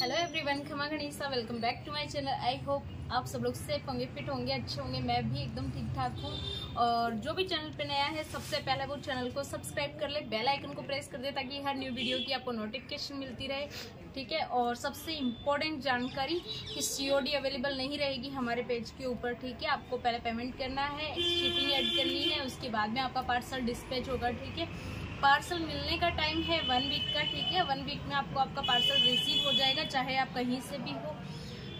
Hello everyone खमा Ganesha welcome back to my channel I hope आप सब लोग सेफ़ होंगे फिट होंगे, अच्छे होंगे, मैं भी एकदम ठीक ठाक हूँ। और जो भी चैनल पे नया है, सबसे पहले वो चैनल को सब्सक्राइब कर ले बेल आइकन को प्रेस कर दे ताकि हर न्यू वीडियो की आपको नोटिफिकेशन मिलती रहे, ठीक है? और सबसे इम्पोर्टेंट जानकारी कि सीओडी अवेलेबल नहीं रहेगी हमारे पेज के ऊपर, ठीक है? आपको पहले पेमेंट करना है शिपिंग ऐड करनी है, उसके बाद में आपका पार्सल डिस्पैच होगा, ठीक है? पार्सल मिलने का टाइम है वन वीक का, ठीक है? वन वीक में आपको आपका पार्सल रिसीव हो जाएगा, चाहे आप कहीं से भी हो।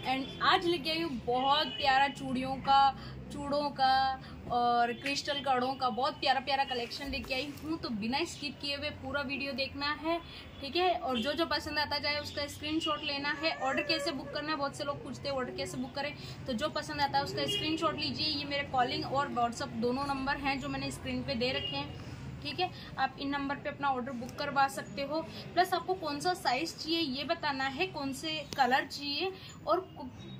एंड आज लेके आई हूँ बहुत प्यारा चूड़ियों का, चूड़ों का और क्रिस्टल कड़ों का बहुत प्यारा प्यारा कलेक्शन लेके आई हूँ। तो बिना स्किप किए हुए पूरा वीडियो देखना है, ठीक है? और जो जो पसंद आता जाए उसका स्क्रीनशॉट लेना है। ऑर्डर कैसे बुक करना है, बहुत से लोग पूछते हैं ऑर्डर कैसे बुक करें? तो जो पसंद आता है उसका स्क्रीनशॉट लीजिए। ये मेरे कॉलिंग और व्हाट्सअप दोनों नंबर हैं जो मैंने स्क्रीन पर दे रखे हैं। ठीक है? आप इन नंबर पे अपना ऑर्डर बुक करवा सकते हो। प्लस आपको कौन सा साइज़ चाहिए ये बताना है, कौन से कलर चाहिए और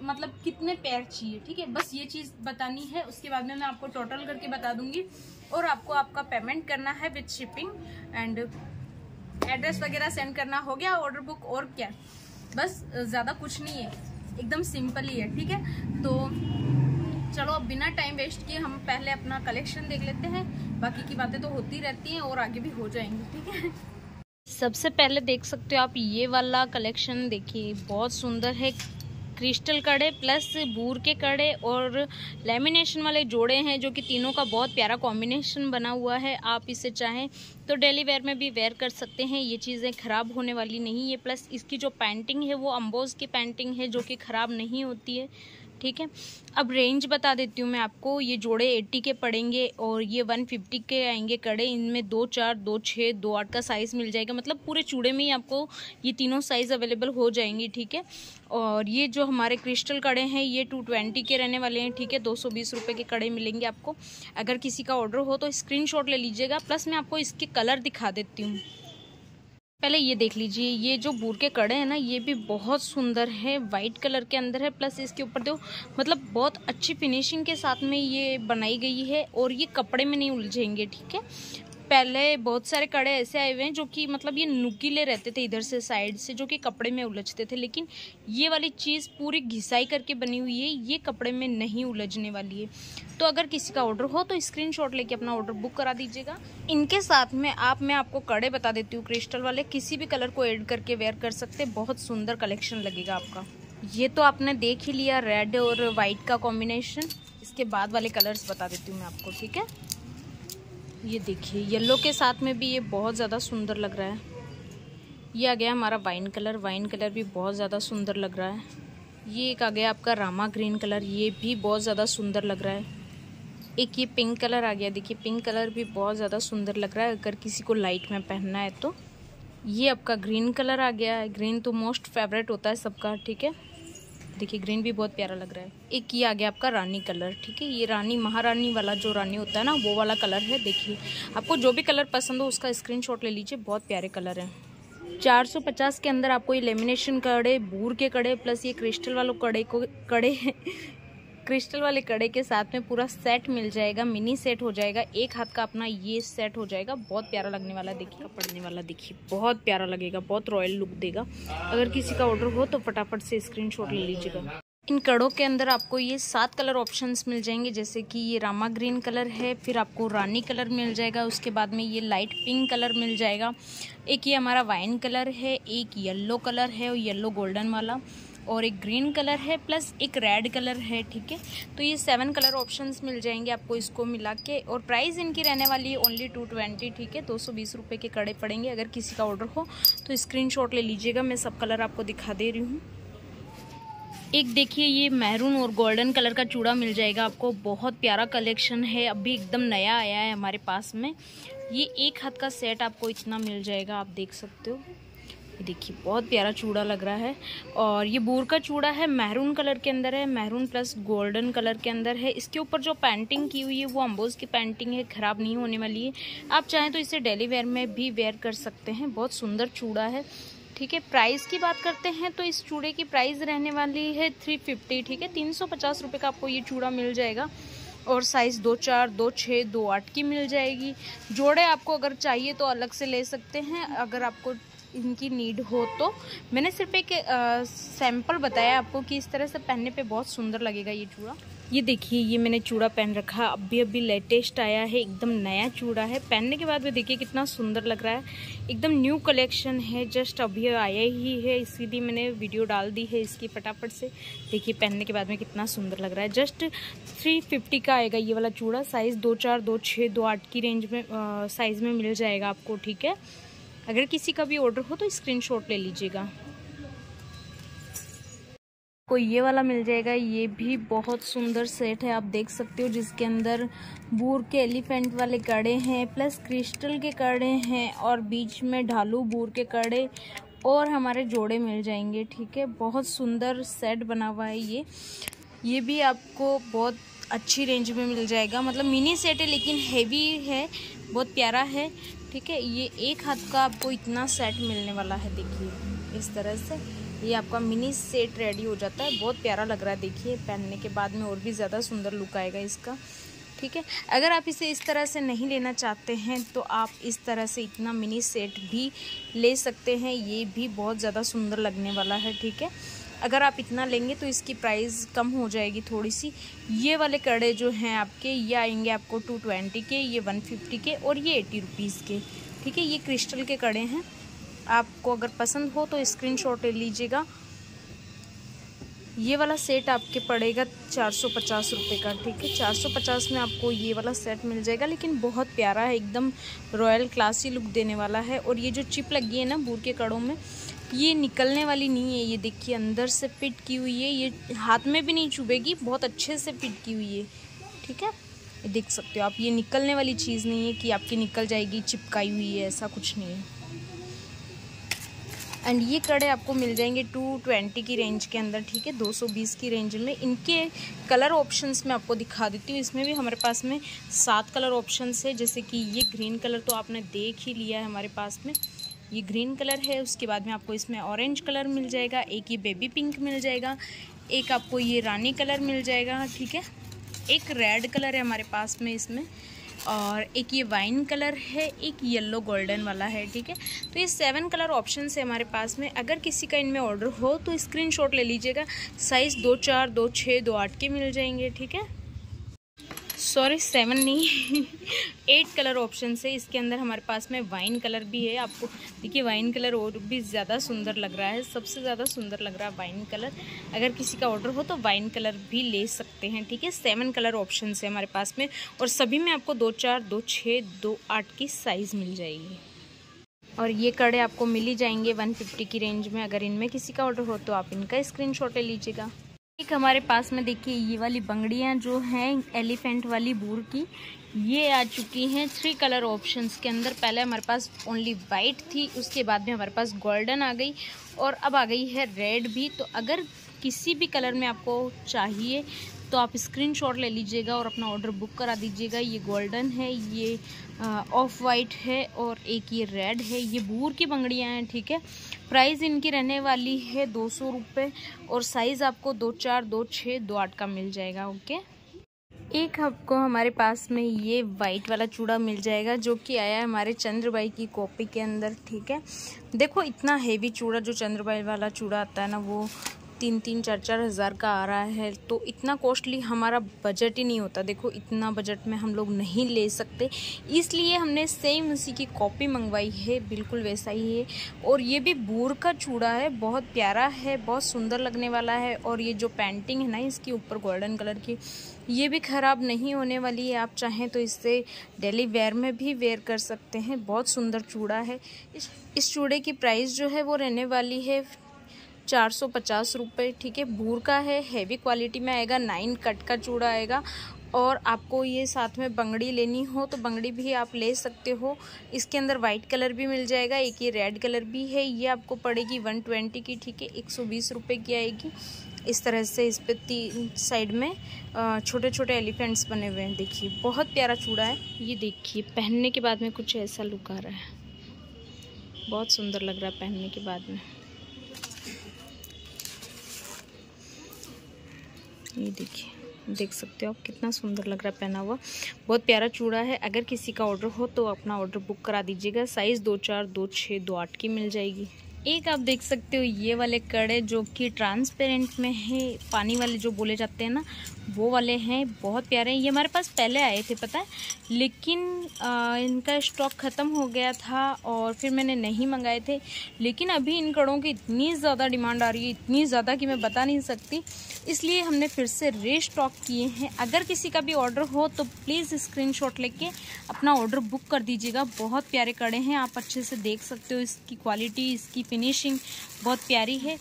मतलब कितने पैर चाहिए, ठीक है? बस ये चीज़ बतानी है, उसके बाद में मैं आपको टोटल करके बता दूँगी। और आपको आपका पेमेंट करना है विथ शिपिंग एंड एड्रेस वगैरह सेंड करना हो गया ऑर्डर बुक और क्या? बस ज़्यादा कुछ नहीं है। एकदम सिंपल ही है, ठीक है? तो चलो, अब बिना टाइम वेस्ट किए हम पहले अपना कलेक्शन देख लेते हैं। बाकी की बातें तो होती रहती हैं और आगे भी हो जाएँगी, ठीक है? सबसे पहले देख सकते हो आप, ये वाला कलेक्शन देखिए, बहुत सुंदर है। क्रिस्टल कड़े प्लस बूर के कड़े और लेमिनेशन वाले जोड़े हैं, जो कि तीनों का बहुत प्यारा कॉम्बिनेशन बना हुआ है। आप इसे चाहें तो डेली वेयर में भी वेयर कर सकते हैं। ये चीज़ें ख़राब होने वाली नहीं है। प्लस इसकी जो पेंटिंग है, वो अम्बोज की पेंटिंग है, जो कि ख़राब नहीं होती है। ठीक है? अब रेंज बता देती हूँ मैं आपको। ये जोड़े 80 के पड़ेंगे और ये 150 के आएँगे कड़े। इनमें दो चार, दो छः दो आठ का साइज़ मिल जाएगा। मतलब पूरे चूड़े में ही आपको ये तीनों साइज़ अवेलेबल हो जाएँगी, ठीक है? और ये जो हमारे क्रिस्टल कड़े हैं, ये 220 के रहने वाले हैं, ठीक है? दो सौ बीस रुपये के कड़े मिलेंगे आपको। अगर किसी का ऑर्डर हो तो स्क्रीन ले लीजिएगा। प्लस मैं आपको इसके कलर दिखा देती हूँ। पहले ये देख लीजिए, ये जो बूर के कड़े हैं ना, ये भी बहुत सुंदर है वाइट कलर के अंदर है प्लस इसके ऊपर दो मतलब बहुत अच्छी फिनिशिंग के साथ में ये बनाई गई है और ये कपड़े में नहीं उलझेंगे, ठीक है? पहले बहुत सारे कड़े ऐसे आए हुए हैं जो कि मतलब ये नुकीले रहते थे इधर से, साइड से, जो कि कपड़े में उलझते थे। लेकिन ये वाली चीज़ पूरी घिसाई करके बनी हुई है, ये कपड़े में नहीं उलझने वाली है। तो अगर किसी का ऑर्डर हो तो स्क्रीनशॉट लेके अपना ऑर्डर बुक करा दीजिएगा। इनके साथ में आप, मैं आपको कड़े बता देती हूँ क्रिस्टल वाले। किसी भी कलर को ऐड करके वेयर कर सकते बहुत सुंदर कलेक्शन लगेगा आपका। ये तो आपने देख ही लिया रेड और वाइट का कॉम्बिनेशन इसके बाद वाले कलर्स बता देती हूँ मैं आपको, ठीक है? ये देखिए येलो के साथ में भी ये बहुत ज़्यादा सुंदर लग रहा है। ये आ गया हमारा वाइन कलर वाइन कलर भी बहुत ज़्यादा सुंदर लग रहा है। ये एक आ गया आपका रामा ग्रीन कलर ये भी बहुत ज़्यादा सुंदर लग रहा है। एक ये पिंक कलर आ गया, देखिए पिंक कलर भी बहुत ज़्यादा सुंदर लग रहा है, अगर किसी को लाइट में पहनना है तो। ये आपका ग्रीन कलर आ गया है ग्रीन तो मोस्ट फेवरेट होता है सबका, ठीक है? देखिए ग्रीन भी बहुत प्यारा लग रहा है। एक ये आ गया आपका रानी कलर, ठीक है? ये रानी, महारानी वाला जो रानी होता है ना, वो वाला कलर है, देखिए। आपको जो भी कलर पसंद हो, उसका स्क्रीनशॉट ले लीजिए, बहुत प्यारे कलर हैं। 450 के अंदर आपको ये लेमिनेशन कड़े, बूर के कड़े प्लस ये क्रिस्टल वालों कड़े को, कड़े क्रिस्टल वाले कड़े के साथ में पूरा सेट मिल जाएगा मिनी सेट हो जाएगा एक हाथ का अपना ये सेट हो जाएगा। बहुत प्यारा लगने वाला देखिए। पड़ने वाला देखिए बहुत प्यारा लगेगा बहुत रॉयल लुक देगा। अगर किसी का ऑर्डर हो तो फटाफट से स्क्रीनशॉट ले लीजिएगा। इन कड़ों के अंदर आपको ये सात कलर ऑप्शंस मिल जाएँगे जैसे कि ये रामा ग्रीन कलर है फिर आपको रानी कलर मिल जाएगा उसके बाद में ये लाइट पिंक कलर मिल जाएगा। एक ये हमारा वाइन कलर है एक येलो कलर है और येलो गोल्डन वाला। और एक ग्रीन कलर है, प्लस एक रेड कलर है, ठीक है? तो ये सेवन कलर ऑप्शंस मिल जाएँगे आपको इसको मिला के। और प्राइस इनकी रहने वाली है ओनली टू ट्वेंटी ठीक है? दो सौ बीस रुपये के कड़े पड़ेंगे, अगर किसी का ऑर्डर हो तो स्क्रीनशॉट ले लीजिएगा, मैं सब कलर आपको दिखा दे रही हूँ। एक देखिए, ये मैरून और गोल्डन कलर का चूड़ा मिल जाएगा आपको। बहुत प्यारा कलेक्शन है, अभी एकदम नया आया है हमारे पास में। ये एक हाथ का सेट आपको इतना मिल जाएगा, आप देख सकते हो। ये देखिए, बहुत प्यारा चूड़ा लग रहा है और ये बूर का चूड़ा है, मैरून कलर के अंदर है, मैरून प्लस गोल्डन कलर के अंदर है। इसके ऊपर जो पेंटिंग की हुई है, वो अम्बोज की पेंटिंग है, ख़राब नहीं होने वाली है। आप चाहें तो इसे डेली वेयर में भी वेयर कर सकते हैं, बहुत सुंदर चूड़ा है। ठीक है प्राइस की बात करते हैं तो इस चूड़े की प्राइस रहने वाली है थ्री फिफ्टी ठीक है, तीन सौ पचास रुपये का आपको ये चूड़ा मिल जाएगा और साइज़ दो चार, दो छः दो आठ की मिल जाएगी। जोड़े आपको अगर चाहिए तो अलग से ले सकते हैं, अगर आपको इनकी नीड हो तो। मैंने सिर्फ़ एक सैंपल बताया आपको कि इस तरह से पहनने पे बहुत सुंदर लगेगा ये चूड़ा। ये देखिए, ये मैंने चूड़ा पहन रखा। अभी अभी लेटेस्ट आया है, एकदम नया चूड़ा है। पहनने के बाद में देखिए कितना सुंदर लग रहा है। एकदम न्यू कलेक्शन है जस्ट अभी आया ही है। इसीलिए मैंने वीडियो डाल दी है इसकी फटाफट से। देखिए, पहनने के बाद में कितना सुंदर लग रहा है। जस्ट थ्री फिफ्टी का आएगा ये वाला चूड़ा। साइज़ दो चार, दो छः दो आठ की रेंज में साइज़ में मिल जाएगा आपको, ठीक है? अगर किसी का भी ऑर्डर हो तो स्क्रीन ले लीजिएगा। आपको ये वाला मिल जाएगा, ये भी बहुत सुंदर सेट है, आप देख सकते हो, जिसके अंदर बूर के एलिफेंट वाले कड़े हैं प्लस क्रिस्टल के कड़े हैं, और बीच में ढालू बूर के कड़े और हमारे जोड़े मिल जाएँगे, ठीक है? बहुत सुंदर सेट बना हुआ है ये। ये भी आपको बहुत अच्छी रेंज में मिल जाएगा। मतलब मिनी सेट है, लेकिन हैवी है, बहुत प्यारा है। ठीक है? ये एक हाथ का आपको इतना सेट मिलने वाला है, देखिए, इस तरह से। ये आपका मिनी सेट रेडी हो जाता है। बहुत प्यारा लग रहा है, देखिए, पहनने के बाद में और भी ज़्यादा सुंदर लुक आएगा इसका। ठीक है? अगर आप इसे इस तरह से नहीं लेना चाहते हैं तो आप इस तरह से इतना मिनी सेट भी ले सकते हैं। ये भी बहुत ज़्यादा सुंदर लगने वाला है, ठीक है? अगर आप इतना लेंगे तो इसकी प्राइस कम हो जाएगी थोड़ी सी ये वाले कड़े जो हैं आपके, ये आएँगे आपको टू ट्वेंटी के, ये वन फिफ्टी के और ये एटी रुपीज़ के। ठीक है, ये क्रिस्टल के कड़े हैं। आपको अगर पसंद हो तो स्क्रीनशॉट ले लीजिएगा। ये वाला सेट आपके पड़ेगा चार सौ पचास रुपये का। ठीक है, चार सौ पचास में आपको ये वाला सेट मिल जाएगा, लेकिन बहुत प्यारा है, एकदम रॉयल क्लासी लुक देने वाला है। और ये जो चिप लगी है ना बूर के कड़ों में ये निकलने वाली नहीं है, ये देखिए अंदर से फिट की हुई है, ये हाथ में भी नहीं चुभेगी, बहुत अच्छे से फिट की हुई है, ठीक है? ये देख सकते हो आप, ये निकलने वाली चीज़ नहीं है कि आपकी निकल जाएगी, चिपकाई हुई है, ऐसा कुछ नहीं है। एंड ये कड़े आपको मिल जाएँगे टू ट्वेंटी की रेंज के अंदर, ठीक है? दो सौ बीस की रेंज में। इनके कलर ऑप्शंस मैं आपको दिखा देती हूँ। इसमें भी हमारे पास में सात कलर ऑप्शंस है, जैसे कि ये ग्रीन कलर तो आपने देख ही लिया है हमारे पास में। ये ग्रीन कलर है, उसके बाद में आपको इसमें ऑरेंज कलर मिल जाएगा, एक ये बेबी पिंक मिल जाएगा, एक आपको ये रानी कलर मिल जाएगा, ठीक है? एक रेड कलर है हमारे पास में इसमें, और एक ये वाइन कलर है, एक येलो गोल्डन वाला है, ठीक है? तो ये सेवन कलर ऑप्शन है हमारे पास में। अगर किसी का इनमें ऑर्डर हो तो स्क्रीनशॉट ले लीजिएगा साइज़ दो चार, दो छः दो आठ के मिल जाएँगे, ठीक है? सॉरी सेवन नहीं एट कलर ऑप्शन है। इसके अंदर हमारे पास में वाइन कलर भी है। आपको, देखिए वाइन कलर और भी ज़्यादा सुंदर लग रहा है। सबसे ज़्यादा सुंदर लग रहा है वाइन कलर अगर किसी का ऑर्डर हो तो वाइन कलर भी ले सकते हैं, ठीक है? सेवन कलर ऑप्शन है हमारे पास में। और सभी में आपको दो चार, दो छः दो आठ की साइज़ मिल जाएगी। और ये कड़े आपको मिल ही जाएँगे वन फिफ्टी की रेंज में। अगर इनमें किसी का ऑर्डर हो तो आप इनका स्क्रीन ले लीजिएगा। एक हमारे पास में देखिए ये वाली बंगड़ियाँ जो हैं, एलिफेंट वाली बूर की, ये आ चुकी हैं थ्री कलर ऑप्शंस के अंदर। पहले हमारे पास ओनली वाइट थी, उसके बाद में हमारे पास गोल्डन आ गई और अब आ गई है रेड भी। तो अगर किसी भी कलर में आपको चाहिए तो आप स्क्रीनशॉट ले लीजिएगा और अपना ऑर्डर बुक करा दीजिएगा। ये गोल्डन है, ये ऑफ़ वाइट है और एक ये रेड है। ये बूर की बंगड़ियाँ हैं, ठीक है? प्राइस इनकी रहने वाली है दो सौ रुपये और साइज़ आपको दो चार, दो छः दो आठ का मिल जाएगा ओके एक आपको हमारे पास में ये वाइट वाला चूड़ा मिल जाएगा जो कि आया है हमारे चंद्रबाई की कॉपी के अंदर, ठीक है? देखो, इतना हेवी चूड़ा जो चंद्रबाई वाला चूड़ा आता है ना, वो तीन तीन चार चार हज़ार का आ रहा है तो इतना कॉस्टली हमारा बजट ही नहीं होता। देखो, इतना बजट में हम लोग नहीं ले सकते। इसलिए हमने सेम उसी की कॉपी मंगवाई है, बिल्कुल वैसा ही है। और ये भी बूर का चूड़ा है, बहुत प्यारा है, बहुत सुंदर लगने वाला है। और ये जो पेंटिंग है ना, इसके ऊपर गोल्डन कलर की, ये भी ख़राब नहीं होने वाली है। आप चाहें तो इससे डेली वेयर में भी वेयर कर सकते हैं। बहुत सुंदर चूड़ा है। इस इस चूड़े की प्राइस जो है, वो रहने वाली है चार सौ पचास रुपये ठीक है? भूर का है हैवी क्वालिटी में आएगा नाइन कट का चूड़ा आएगा। और आपको ये साथ में बंगड़ी लेनी हो तो बंगड़ी भी आप ले सकते हो। इसके अंदर वाइट कलर भी मिल जाएगा, एक ये रेड कलर भी है, ये आपको पड़ेगी वन ट्वेंटी की, ठीक है? एक सौ बीस रुपये की आएगी। इस तरह से इस पर तीन साइड में छोटे छोटे एलिफेंट्स बने हुए हैं, देखिए। बहुत प्यारा चूड़ा है। ये देखिए, पहनने के बाद में कुछ ऐसा लुक आ रहा है। बहुत सुंदर लग रहा है पहनने के बाद में। ये देखिए, देख सकते हो आप कितना सुंदर लग रहा है पहना हुआ। बहुत प्यारा चूड़ा है। अगर किसी का ऑर्डर हो तो अपना ऑर्डर बुक करा दीजिएगा। साइज़ दो चार, दो छः दो आठ की मिल जाएगी। एक आप देख सकते हो ये वाले कड़े जो कि ट्रांसपेरेंट में है पानी वाले जो बोले जाते हैं ना वो वाले हैं बहुत प्यारे हैं। ये हमारे पास पहले आए थे पता है? लेकिन आ, इनका स्टॉक ख़त्म हो गया था और फिर मैंने नहीं मंगाए थे। लेकिन अभी इन कड़ों की इतनी ज़्यादा डिमांड आ रही है इतनी ज़्यादा कि मैं बता नहीं सकती। इसलिए हमने फिर से रे स्टॉक किए हैं। अगर किसी का भी ऑर्डर हो तो प्लीज़ स्क्रीनशॉट लेके अपना ऑर्डर बुक कर दीजिएगा। बहुत प्यारे कड़े हैं आप अच्छे से देख सकते हो इसकी क्वालिटी इसकी फिनिशिंग बहुत प्यारी है।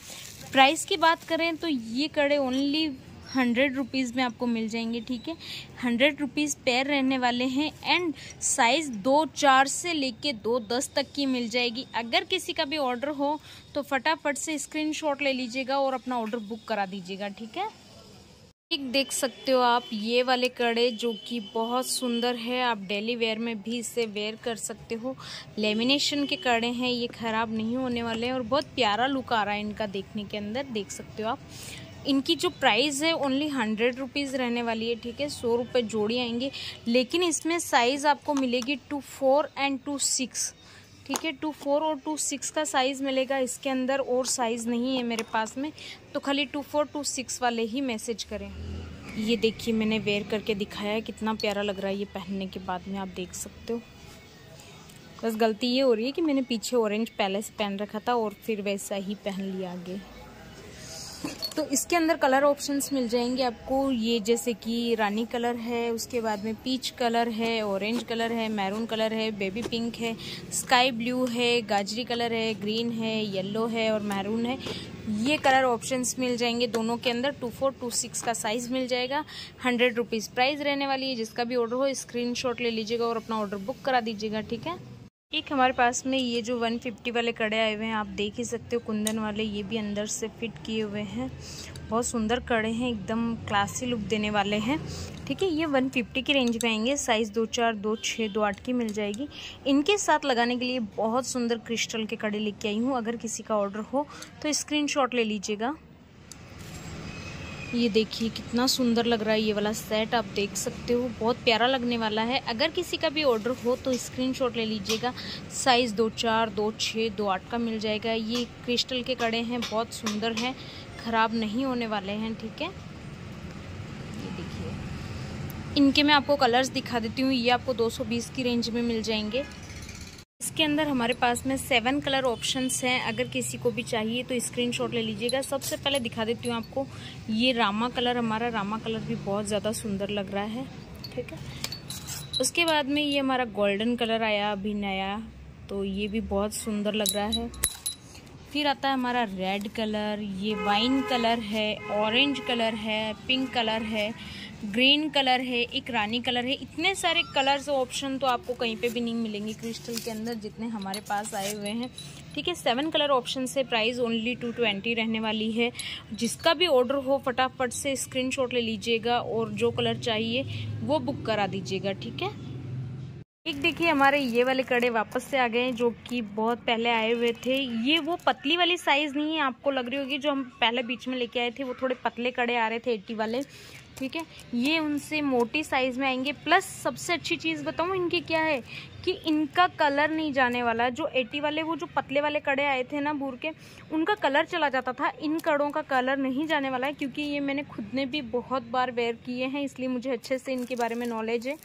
प्राइस की बात करें तो ये कड़े ओनली हंड्रेड रुपीज़ में आपको मिल जाएँगे, ठीक है? हंड्रेड रुपीज़ पैर रहने वाले हैं एंड साइज़ दो चार से लेके दो दस तक की मिल जाएगी। अगर किसी का भी ऑर्डर हो तो फटाफट से स्क्रीनशॉट ले लीजिएगा और अपना ऑर्डर बुक करा दीजिएगा, ठीक है? एक देख सकते हो आप, ये वाले कड़े जो कि बहुत सुंदर है, आप डेली वेयर में भी इसे वेयर कर सकते हो। लेमिनेशन के कड़े हैं, ये ख़राब नहीं होने वाले हैं और बहुत प्यारा लुक आ रहा है इनका देखने के अंदर, देख सकते हो आप। इनकी जो प्राइस है ओनली हंड्रेड रुपीज़ रहने वाली है, ठीक है, सौ रुपये जोड़ी आएँगे, लेकिन इसमें साइज़ आपको मिलेगी two four and two six. ठीक है, टू फोर और टू सिक्स का साइज़ मिलेगा, इसके अंदर और साइज़ नहीं है मेरे पास में तो खाली टू फोर, टू सिक्स वाले ही मैसेज करें। ये देखिए, मैंने वेयर करके दिखाया है, कितना प्यारा लग रहा है ये पहनने के बाद में, आप देख सकते हो। बस गलती ये हो रही है कि मैंने पीछे ऑरेंज पहले से पहन रखा था और फिर वैसा ही पहन लिया आगे। तो इसके अंदर कलर ऑप्शंस मिल जाएँगे आपको। ये जैसे कि रानी कलर है, उसके बाद में पीच कलर है ऑरेंज कलर है मैरून कलर है बेबी पिंक है स्काई ब्लू है गाजरी कलर है ग्रीन है येलो है और मैरून है। ये कलर ऑप्शंस मिल जाएँगे दोनों के अंदर। टू फोर टू सिक्स का साइज़ मिल जाएगा। हंड्रेड रुपीज़ प्राइस रहने वाली है। जिसका भी ऑर्डर हो स्क्रीन ले लीजिएगा और अपना ऑर्डर बुक करा दीजिएगा, ठीक है? एक हमारे पास में ये जो 150 वाले कड़े आए हुए हैं, आप देख ही सकते हो, कुंदन वाले, ये भी अंदर से फिट किए हुए हैं। बहुत सुंदर कड़े हैं, एकदम क्लासी लुक देने वाले हैं। ठीक है, ये 150 की रेंज में आएँगे साइज़ दो चार, दो छः दो आठ की मिल जाएगी। इनके साथ लगाने के लिए बहुत सुंदर क्रिस्टल के कड़े लेके आई हूँ, अगर किसी का ऑर्डर हो तो स्क्रीन ले लीजिएगा। ये देखिए, कितना सुंदर लग रहा है ये वाला सेट आप देख सकते हो, बहुत प्यारा लगने वाला है। अगर किसी का भी ऑर्डर हो तो स्क्रीनशॉट ले लीजिएगा। साइज़ दो चार, दो छः दो आठ का मिल जाएगा। ये क्रिस्टल के कड़े हैं, बहुत सुंदर हैं, ख़राब नहीं होने वाले हैं, ठीक है? ये देखिए। इनके मैं आपको कलर्स दिखा देती हूँ। ये आपको 220 की रेंज में मिल जाएँगे। इसके अंदर हमारे पास में सेवन कलर ऑप्शंस हैं। अगर किसी को भी चाहिए तो स्क्रीनशॉट ले लीजिएगा। सबसे पहले दिखा देती हूँ आपको, ये रामा कलर हमारा रामा कलर भी बहुत ज़्यादा सुंदर लग रहा है, ठीक है? उसके बाद में ये हमारा गोल्डन कलर आया, अभी नया तो ये भी बहुत सुंदर लग रहा है। फिर आता है हमारा रेड कलर ये वाइन कलर है ऑरेंज कलर है पिंक कलर है। ग्रीन कलर है, एक रानी कलर है। इतने सारे कलर्स ऑप्शन तो आपको कहीं पे भी नहीं मिलेंगे क्रिस्टल के अंदर, जितने हमारे पास आए हुए हैं। ठीक है सेवन कलर ऑप्शन से प्राइस ओनली टू ट्वेंटी रहने वाली है। जिसका भी ऑर्डर हो, फटाफट से स्क्रीनशॉट ले लीजिएगा और जो कलर चाहिए, वो बुक करा दीजिएगा, ठीक है? एक देखिए, हमारे ये वाले कड़े वापस से आ गए हैं, जो कि बहुत पहले आए हुए थे। ये वो पतली वाली साइज़ नहीं है, आपको लग रही होगी, जो हम पहले बीच में लेके आए थे, वो थोड़े पतले कड़े आ रहे थे एट्टी वाले। ठीक है? ये उनसे मोटी साइज़ में आएँगे। प्लस सबसे अच्छी चीज़ बताऊँ इनकी क्या है? कि इनका कलर नहीं जाने वाला। जो एटी वाले, वो जो पतले वाले कड़े आए थे ना भूर के, उनका कलर चला जाता था। इन कड़ों का कलर नहीं जाने वाला है, क्योंकि ये मैंने खुद ने भी बहुत बार वेयर किए हैं, इसलिए मुझे अच्छे से इनके बारे में नॉलेज है।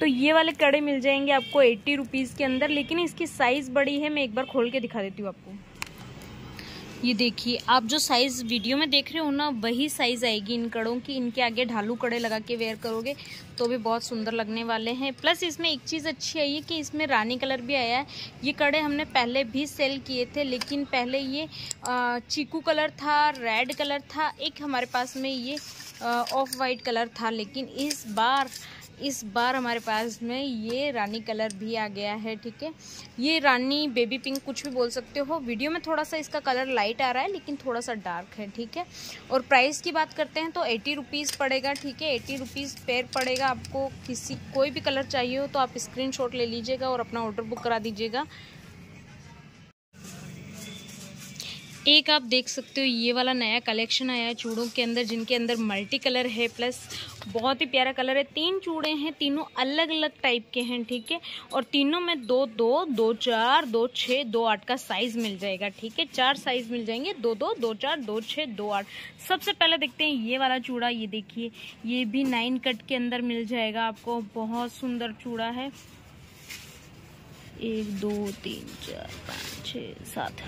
तो ये वाले कड़े मिल जाएँगे आपको एट्टी रुपीज़ के अंदर, लेकिन इसकी साइज़ बड़ी है, मैं एक बार खोल के दिखा देती हूँ आपको। ये देखिए, आप जो साइज़ वीडियो में देख रहे हो ना, वही साइज़ आएगी इन कड़ों की। इनके आगे ढालू कड़े लगा के वेयर करोगे तो भी बहुत सुंदर लगने वाले हैं। प्लस इसमें एक चीज़ अच्छी आई है कि इसमें रानी कलर भी आया है। ये कड़े हमने पहले भी सेल किए थे, लेकिन पहले ये चीकू कलर था रेड कलर था, एक हमारे पास में ये ऑफ़ वाइट कलर था। लेकिन इस बार इस बार हमारे पास में ये रानी कलर भी आ गया है, ठीक है? ये रानी बेबी पिंक कुछ भी बोल सकते हो। वीडियो में थोड़ा सा इसका कलर लाइट आ रहा है, लेकिन थोड़ा सा डार्क है, ठीक है? और प्राइस की बात करते हैं तो एटी रुपीज़ पड़ेगा, ठीक है? एटी रुपीज़ पेयर पड़ेगा आपको। किसी, कोई भी कलर चाहिए हो तो आप स्क्रीन ले लीजिएगा और अपना ऑर्डर बुक करा दीजिएगा। एक आप देख सकते हो, ये वाला नया कलेक्शन आया है चूड़ों के अंदर, जिनके अंदर मल्टी कलर है प्लस बहुत ही प्यारा कलर है। तीन चूड़े हैं, तीनों अलग अलग टाइप के हैं, ठीक है? और तीनों में दो दो दो, चार, दो छः दो, आठ का साइज़ मिल जाएगा, ठीक है? चार साइज़ मिल जाएँगे, दो दो दो, चार, दो छः दो, आठ। सबसे पहले देखते हैं ये वाला चूड़ा, ये देखिए, ये भी नाइन कट के अंदर मिल जाएगा आपको। बहुत सुंदर चूड़ा है। एक, दो, तीन, चार, पाँच छ सात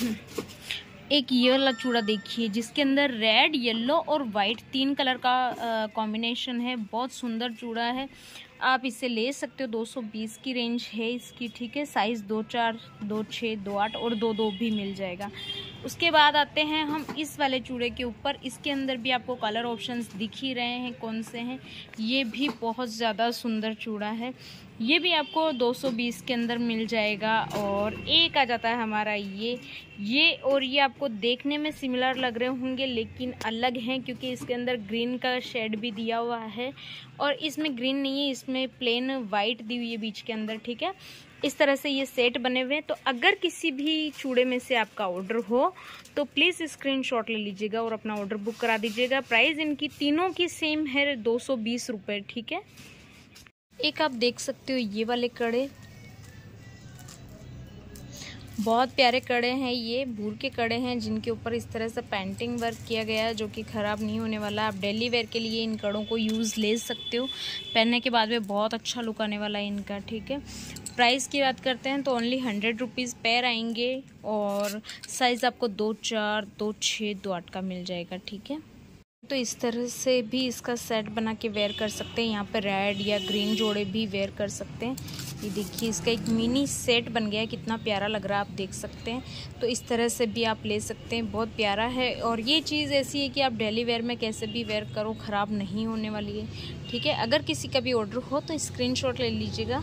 एक ये वाला चूड़ा देखिए, जिसके अंदर रेड येलो और वाइट तीन कलर का कॉम्बिनेशन है। बहुत सुंदर चूड़ा है। आप इसे ले सकते हो 220 की रेंज है इसकी, ठीक है? साइज़ दो चार, दो छः दो आठ और दो दो भी मिल जाएगा। उसके बाद आते हैं हम इस वाले चूड़े के ऊपर। इसके अंदर भी आपको कलर ऑप्शंस दिख ही रहे हैं, कौन से हैं। ये भी बहुत ज़्यादा सुंदर चूड़ा है। ये भी आपको 220 के अंदर मिल जाएगा और एक आ जाता है हमारा ये। ये और ये आपको देखने में सिमिलर लग रहे होंगे, लेकिन अलग हैं, क्योंकि इसके अंदर ग्रीन का शेड भी दिया हुआ है। और इसमें ग्रीन नहीं है, इसमें प्लेन वाइट दी हुई है बीच के अंदर, ठीक है? इस तरह से ये सेट बने हुए हैं। तो अगर किसी भी चूड़े में से आपका ऑर्डर हो तो प्लीज़ स्क्रीनशॉट ले लीजिएगा और अपना ऑर्डर बुक करा दीजिएगा। प्राइस इनकी तीनों की सेम है, दो सौ ठीक है? एक आप देख सकते हो ये वाले कड़े। बहुत प्यारे कड़े हैं ये, भूर के कड़े हैं जिनके ऊपर इस तरह से पेंटिंग वर्क किया गया है जो कि ख़राब नहीं होने वाला। आप डेली वेयर के लिए इन कड़ों को यूज़ ले सकते हो। पहनने के बाद में बहुत अच्छा लुक आने वाला है इनका, ठीक है? प्राइस की बात करते हैं तो ओनली हंड्रेड रुपीज़ पैर आएँगे और साइज़ आपको दो चार, दो छः दो आठ का मिल जाएगा, ठीक है? तो इस तरह से भी इसका सेट बना के वेयर कर सकते हैं। यहाँ पर रेड या ग्रीन जोड़े भी वेयर कर सकते हैं। ये देखिए, इसका एक मिनी सेट बन गया है। कितना प्यारा लग रहा है, आप देख सकते हैं। तो इस तरह से भी आप ले सकते हैं। बहुत प्यारा है। और ये चीज़ ऐसी है कि आप डेली वेयर में कैसे भी वेयर करो, ख़राब नहीं होने वाली है। ठीक है, अगर किसी का भी ऑर्डर हो तो स्क्रीन ले लीजिएगा।